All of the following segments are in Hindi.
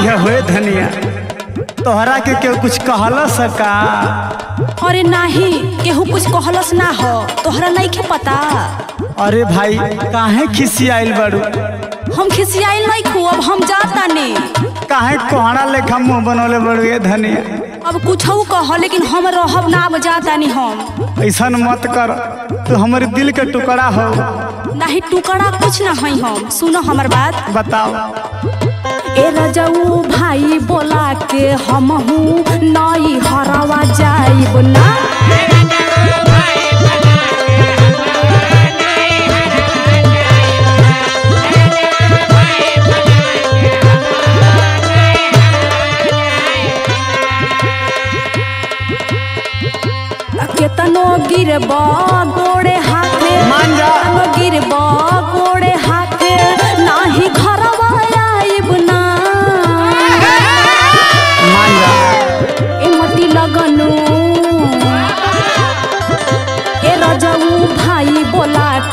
है होए धनिया। तोहरा के केहू कुछ कहल सका अरे नाही केहू कुछ कहलस ना हो तोहरा नहीं के पता। अरे भाई काहे खिसियाइल बड़ू? हम खिसियाइल नहीं खू अब हम जाता नहीं काहे कोहड़ा लेखा मुँह बनोले बड़ू ये धनिया? अब कुछ कह लेकिन हम रहब ना अब जाता नहीं हम। ऐसा मत कर तू हमारे दिल के टुकड़ा हो। नहीं टुकड़ा कुछ ना है हम। सुनो हमर बात। बताओ। ए रजऊ भाई बोला के हमहू नई हरवा जाइब ना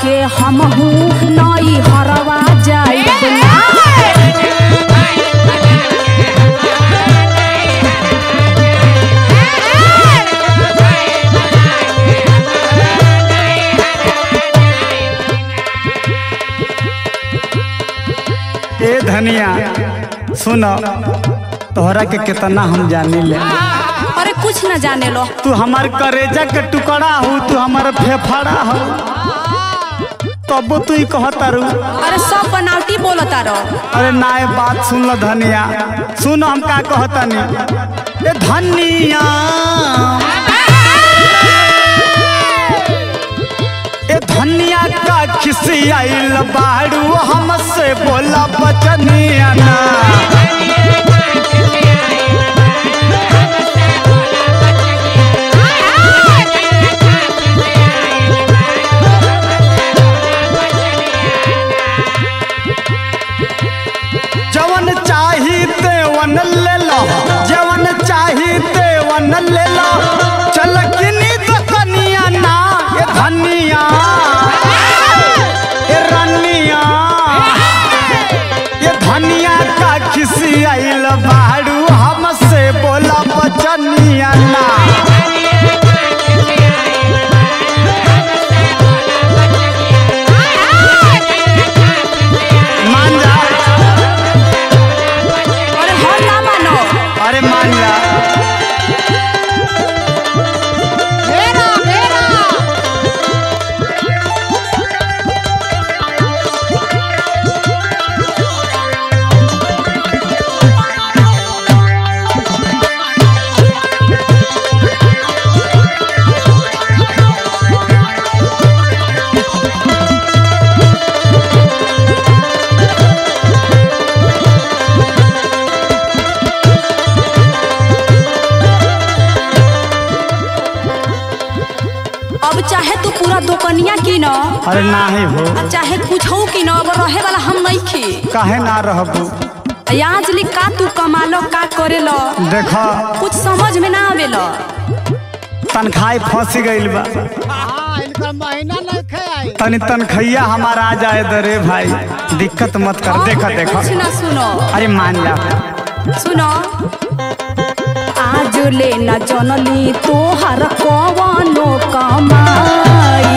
के हम नई हरवा ना ए धनिया सुन तोहरा के कितना हम जानी ले। अरे कुछ न जाने लो। तू हमार करेजा के टुकड़ा हो तू हमार फेफड़ा हो। तब तू ही कहतारू अरे सब बनावटी बोलता रहो अरे ना ये बात सुन लो धनिया। सुन हम का कहतनी। ए धनिया। ए धनिया का खिसियाइल बाड़ू हमसे बोला बचनिया ना। खिसियाइल बाड़ू अब चाहे तू पूरा दुकनिया की न। अरे नाही हो आ चाहे कुछ हो की न अब रहे वाला हम नहीं खी काहे ना रहबू? आज ली का तू कमालो का करेलो देखा। कुछ समझ में ना आवेलो तनखाई फंस गईल बा। हाँ तनी तनखैया हमारा आ जाए दरे भाई। दिक्कत मत कर। देखा देखा। कुछ ना सुनो। अरे मान जा सुनो। ले न जनली तोहर कवनो कमाई।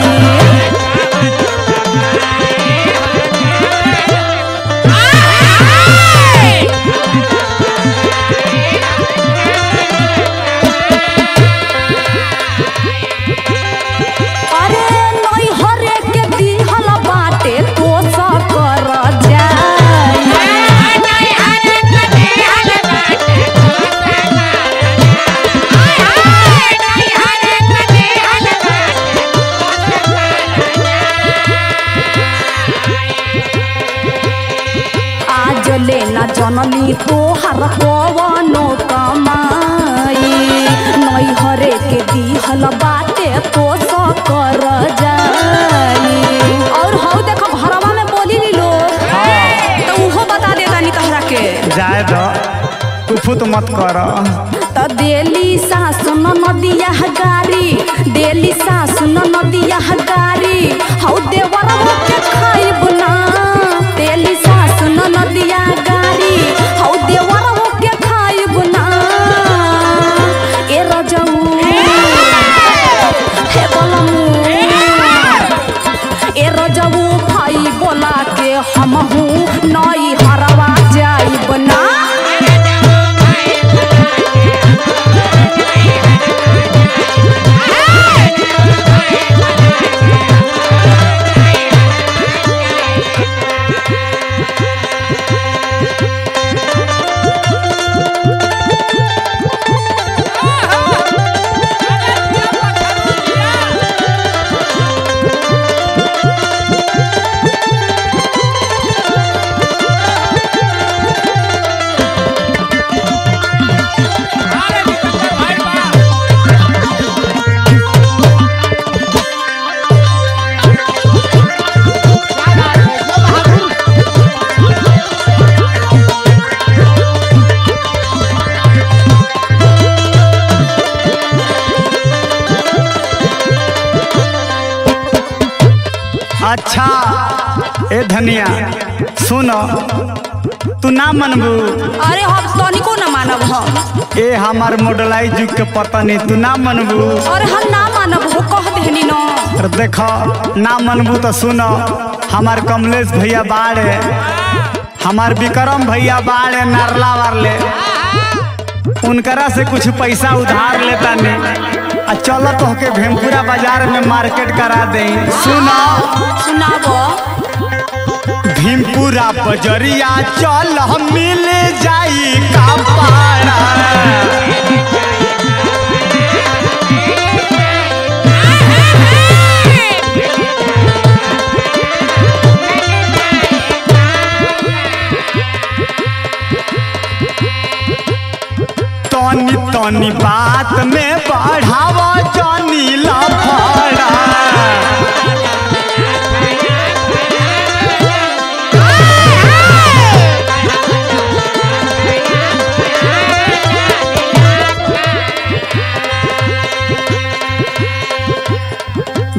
कुफुत मत करा तो देली सासुन नदिया गारी देली सासुन नदिया गारी हौ देवर के खाइब देली सासुन नदिया अच्छा ए धनिया सुन तू ना मनबू। अरे हम तनिको न मानब हम। ए हमार मॉडलाई जुग के पता नहीं तू ना मनबू। अरे हम ना मानब हो कह देहनी न। अरे देख ना मनबू तो सुन हमार कमलेश भैया बाड़े। हमार विक्रम भैया बाड़े नारला वाले उनकरा से कुछ पैसा उधार लेता नहीं। आ चलो तो के भेमपुरा बाज़ार में मार्केट करा दे। सुना सुनाब। भीमपुरा बजरिया चल मिल जाई का पारा तनी तनी बात में बढ़ावा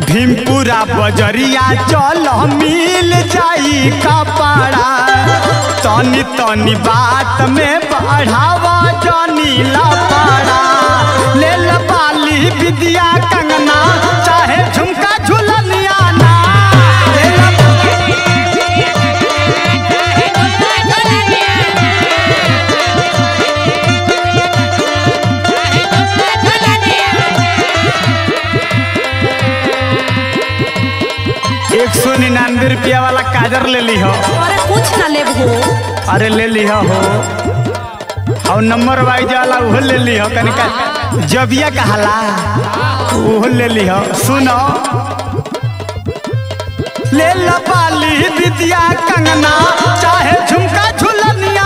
भीमपुरा बजरिया चल मिल जाई कपड़ा। तनी तनी बात में बढ़ावा जानी लपड़ा ले लपाली विद्या कंगना, चाहे झुमका रुपया वाला काजर ले ली हो। अरे कुछ ना ले हो। अरे ले ली हो और नंबर वाइज वाला वो ले ली हो कनिका। जबिया कहला वो ले ली हो। सुनो। ले ला बाली विद्या कंगना चाहे झुमका झुलनिया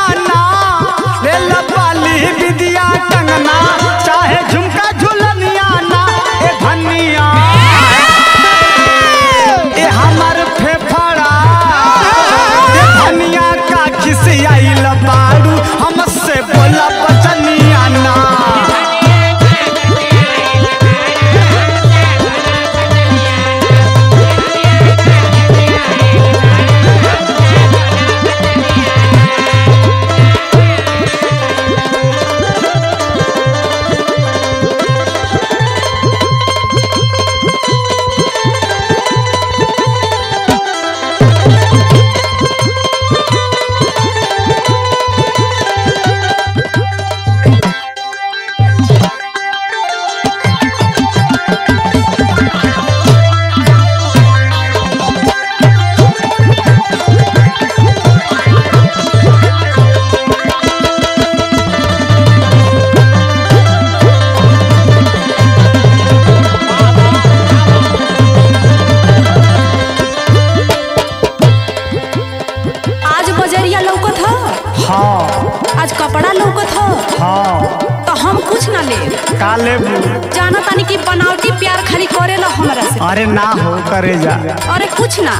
जाना तानी कि बनावटी प्यार खाली करेला हमरा से। अरे ना हो करे जा। अरे कुछ ना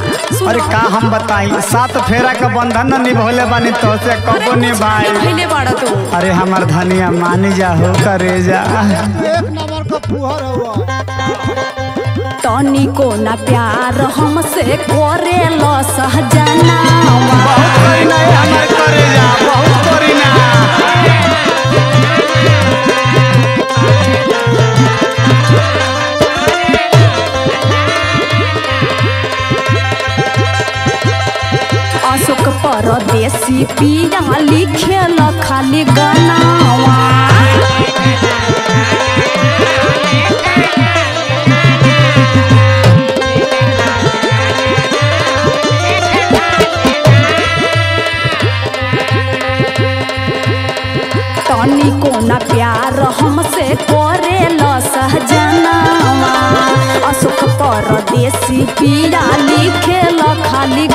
अरे का हम बताई सात फेरा का बंधन न निभौले बानी तो से कबो निभाई ना भइले बाड़ा तू। अरे हमार धनिया मानी जा हो करे जा। एक नंबर का फुहर हुआ तनिको ना प्यार हमसे करेला सहजना बहुत करी ना करे बहुत करी ना परदेसी पिया लिखेल खाली गनावा तनिको ना प्यार हमसे अशोक परदेसी पिया लिखेल खाली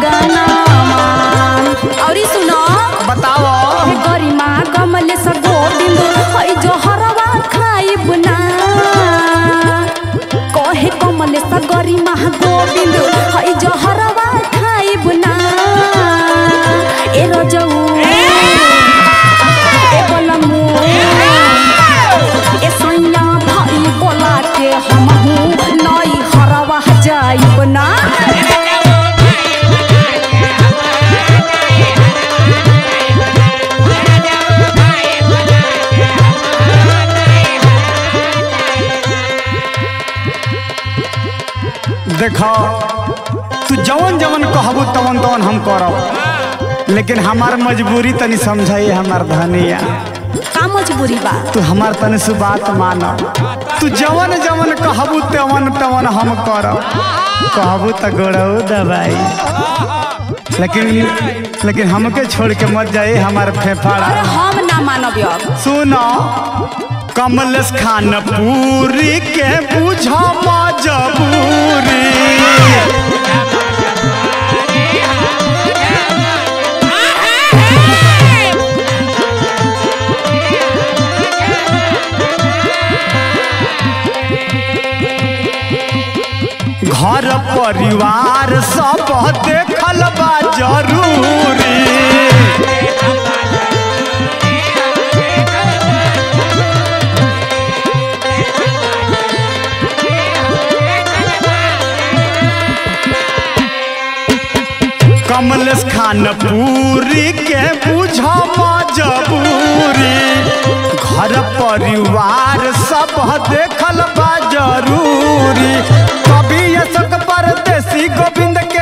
तू जवन जवन कहबू तवन तवन हम करब। लेकिन हमार मजबूरी तनी समझाई हमार धनिया। का मजबूरी बा? तू हमार तनी सु बात मान तू जवन जवन कहबू तवन तवन हम करब। कहबू त गोड़ऊ दबाई। लेकिन लेकिन हमके छोड़ के मत जाई हमार फेफाड़ा। हम ना मानब सुनो। कमलेश खान पूरी के बुझ मजबूरी। घर परिवार सब देखल बा ज़रूरी। कमलेश खान पूरी के बुझ मजबूरी घर परिवार सब देखल बा ज़रूरी। कभी अशोक परदेसी गोविंद के